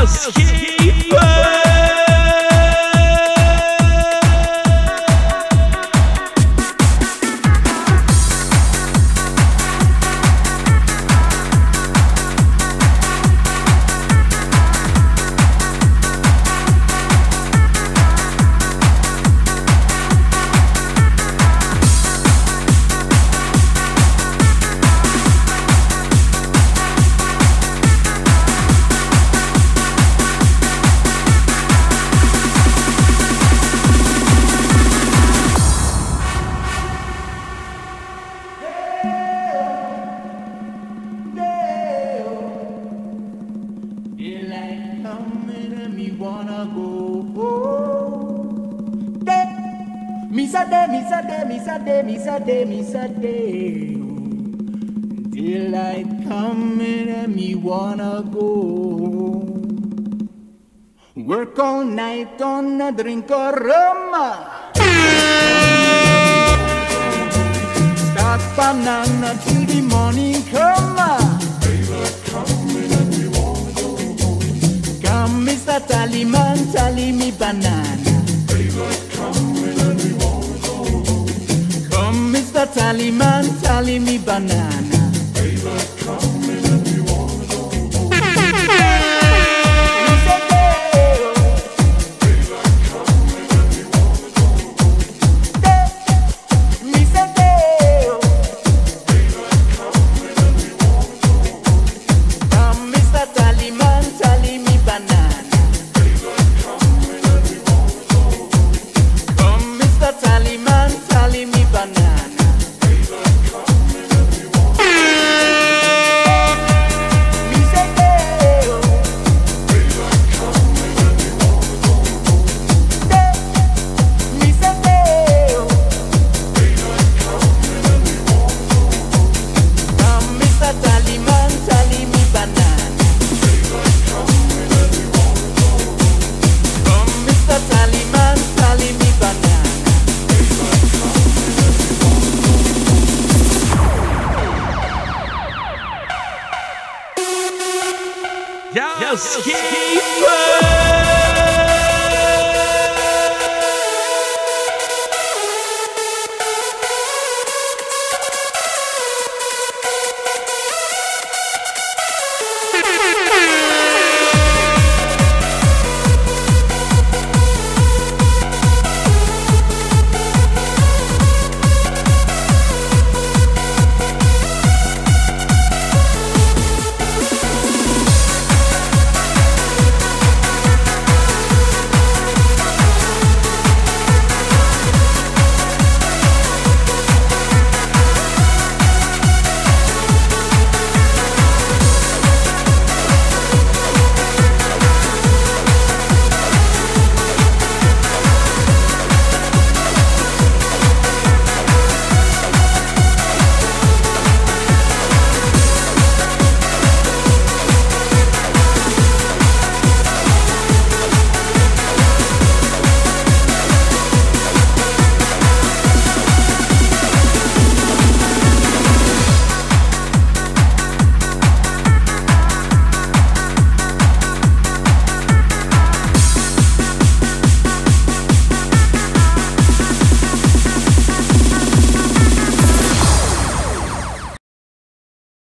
Husky. Wanna go home. Day, me sa day, me day, me sa day, me sa day, me sa day. Daylight coming and me wanna go. Work all night on a drink of rum. Start banana till the morning come. Come, Mr. Tallyman, tally me banana. Come, Mr. Tallyman, tally me banana. Yes, Jaskeeper!